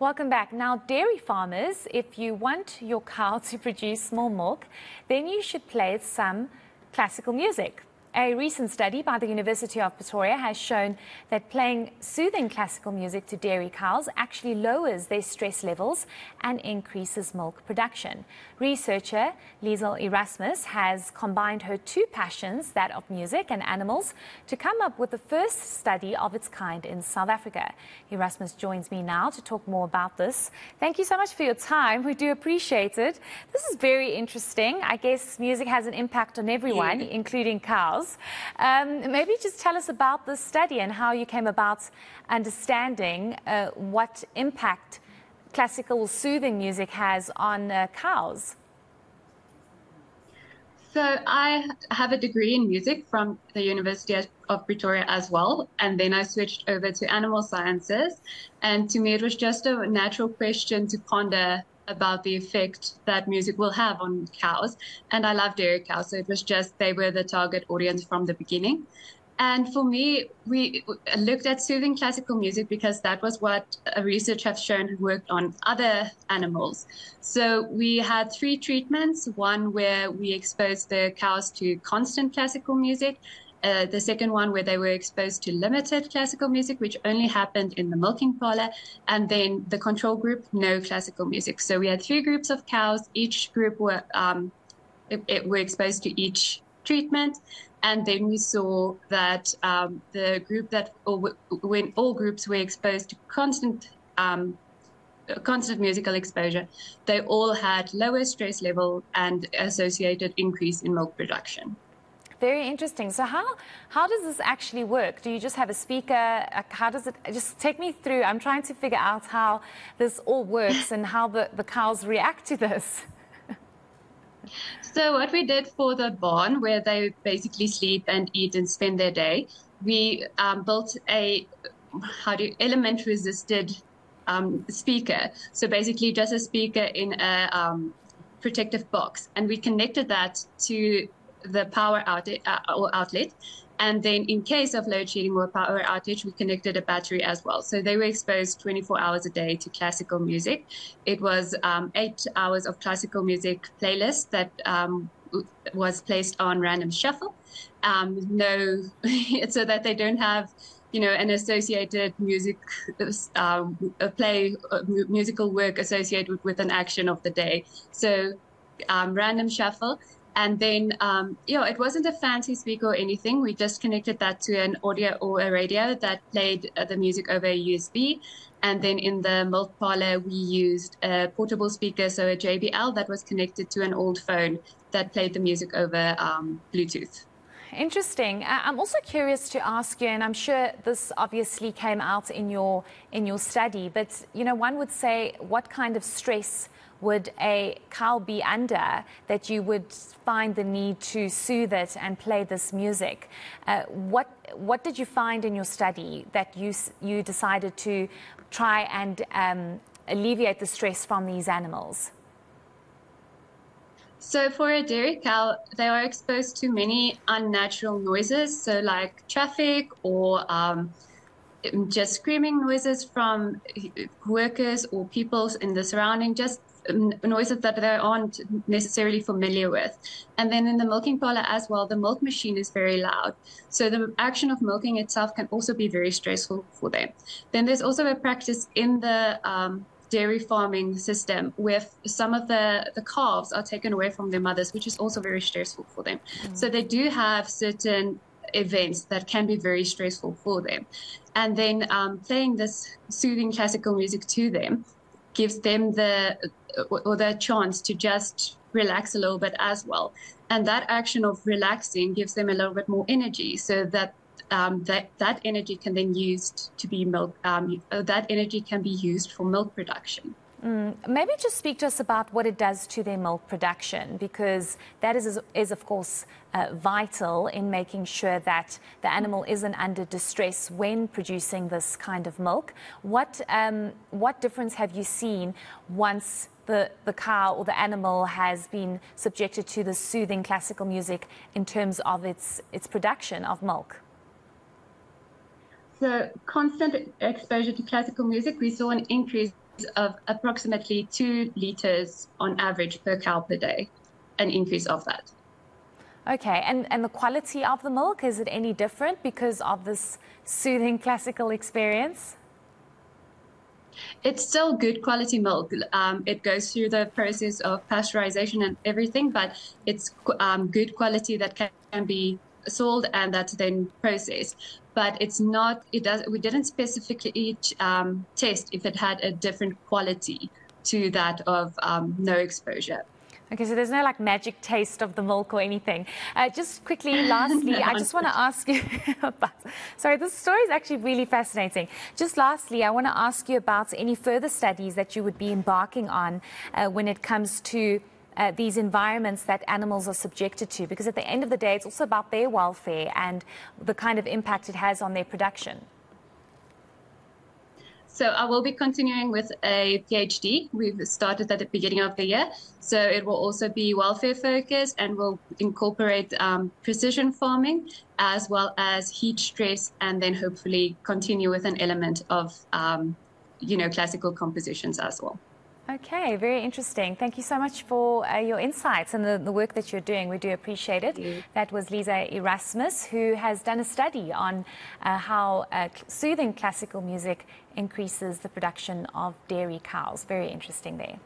Welcome back. Now, dairy farmers, if you want your cow to produce more milk, then you should play some classical music. A recent study by the University of Pretoria has shown that playing soothing classical music to dairy cows actually lowers their stress levels and increases milk production. Researcher Lize Erasmus has combined her two passions, that of music and animals, to come up with the first study of its kind in South Africa. Erasmus joins me now to talk more about this. Thank you so much for your time. We do appreciate it. This is very interesting. I guess music has an impact on everyone, yeah. including cows. Um, maybe just tell us about this study and how you came about understanding uh, what impact classical soothing music has on uh, cows. So I have a degree in music from the University of Pretoria as well, and then I switched over to animal sciences. And to me, it was just a natural question to ponder about the effect that music will have on cows. And I love dairy cows, so it was just they were the target audience from the beginning. And for me, we looked at soothing classical music because that was what research has shown worked on other animals. So we had three treatments one where we exposed the cows to constant classical music, uh, the second one where they were exposed to limited classical music, which only happened in the milking parlor, and then the control group, no classical music. So we had three groups of cows. Each group were um, it, it were exposed to each treatment, and then we saw that um, the group that or when all groups were exposed to constant um, constant musical exposure, they all had lower stress level and associated increase in milk production. Very interesting. So how how does this actually work? Do you just have a speaker? How does it just take me through? I'm trying to figure out how this all works and how the, the cows react to this. so what we did for the barn, where they basically sleep and eat and spend their day, we um, built a how do you, element resisted um, speaker. So basically, just a speaker in a um, protective box, and we connected that to the power outlet, uh, outlet. And then in case of load shedding or power outage, we connected a battery as well. So they were exposed 24 hours a day to classical music. It was um, eight hours of classical music playlist that um, was placed on random shuffle. Um, no, so that they don't have, you know, an associated music, um, a play, a musical work associated with an action of the day. So um, random shuffle and then, um, know, it wasn't a fancy speaker or anything. We just connected that to an audio or a radio that played uh, the music over a USB. And then in the milk parlor, we used a portable speaker, so a JBL that was connected to an old phone that played the music over um, Bluetooth. Interesting. I'm also curious to ask you, and I'm sure this obviously came out in your in your study, but you know, one would say, what kind of stress would a cow be under that you would find the need to soothe it and play this music? Uh, what what did you find in your study that you you decided to try and um, alleviate the stress from these animals? So for a dairy cow, they are exposed to many unnatural noises, so like traffic or um, just screaming noises from workers or people in the surrounding, just noises that they aren't necessarily familiar with. And then in the milking parlor as well, the milk machine is very loud. So the action of milking itself can also be very stressful for them. Then there's also a practice in the um, dairy farming system where some of the, the calves are taken away from their mothers, which is also very stressful for them. Mm. So they do have certain events that can be very stressful for them. And then um, playing this soothing classical music to them gives them the or the chance to just relax a little bit as well. And that action of relaxing gives them a little bit more energy, so that um, that that energy can then used to be milk. Um, that energy can be used for milk production. Mm, maybe just speak to us about what it does to their milk production, because that is, is of course, uh, vital in making sure that the animal isn't under distress when producing this kind of milk. What, um, what difference have you seen once the, the cow or the animal has been subjected to the soothing classical music in terms of its, its production of milk? So, constant exposure to classical music, we saw an increase of approximately two liters on average per cow per day, an increase of that. Okay, and, and the quality of the milk, is it any different because of this soothing classical experience? It's still good quality milk. Um, it goes through the process of pasteurization and everything, but it's um, good quality that can, can be sold and that's then processed. But it's not. It does. We didn't specifically um, test if it had a different quality to that of um, no exposure. Okay, so there's no like magic taste of the milk or anything. Uh, just quickly, lastly, no, I just want to ask you about, sorry, this story is actually really fascinating. Just lastly, I want to ask you about any further studies that you would be embarking on uh, when it comes to uh, these environments that animals are subjected to, because at the end of the day, it's also about their welfare and the kind of impact it has on their production. So I will be continuing with a PhD. We've started at the beginning of the year. So it will also be welfare focused and will incorporate um, precision farming as well as heat stress and then hopefully continue with an element of, um, you know, classical compositions as well. Okay, very interesting. Thank you so much for uh, your insights and the, the, work that you're doing. We do appreciate it. That was Lize Erasmus, who has done a study on uh, how uh, soothing classical music increases the production of dairy cows. Very interesting there.